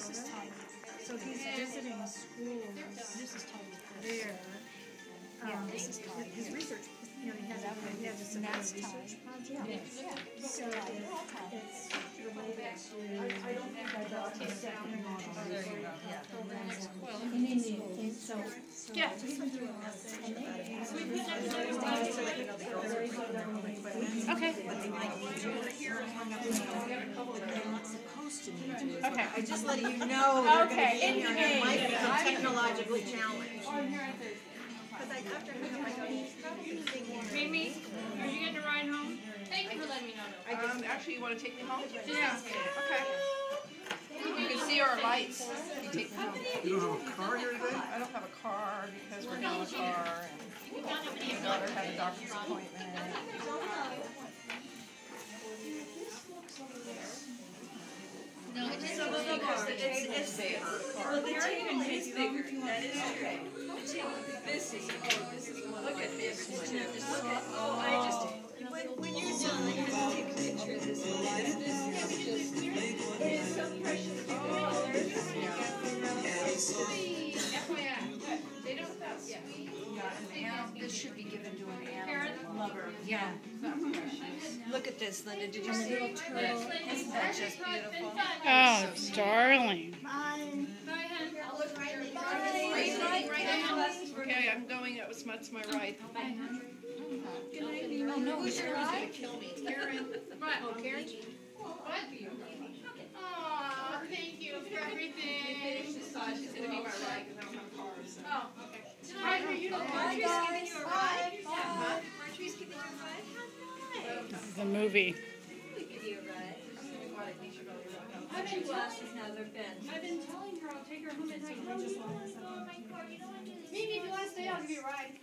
schools. This is totally There. Yeah, Um, this is Todd His research, you know, he has, he has a And that's research project. Yes. So it- it's related to second model. There you go, yeah. in in Indian, and so, so. Yeah. just went through a message And about they- it. so we put that So together. it's like, you know, the girls are so they're Okay. Okay. I just letting you know they're gonna be in here it might become technologically challenged. Oh, here on Thursday. Cause after I thought he's probably thinking. Mimi, are you getting a ride home? Thank you for letting me know. Um, actually, you wanna take me home? Yeah. Okay. You can see our lights. You take me home. You don't have a car here today? I don't have a car because we're not a car and my daughter had a doctor's appointment. It's, it's there. Well, the table is bigger, that is okay. This is, oh, this is, look at this. Look at, oh, oh, I just, when, when you're done, I have to take a picture of this. This, this is just, it is so precious. Oh, FYI, they don't yeah. This should be given to lover. Yeah. Look at this, Linda, did you And the see? little turtle. Isn't that just beautiful? Oh, darling. Bye. Bye, hun. I'll look right at Right, right, right. Okay, I'm going, that was, that's my ride. Oh, no, Who's your Karen's kill me. Karen. What? Oh, Karen? What? Aw, thank you for everything. She's gonna be my ride A movie. I've been telling her I'll take her home at night. Maybe if you wanna stay, I'll give you a ride.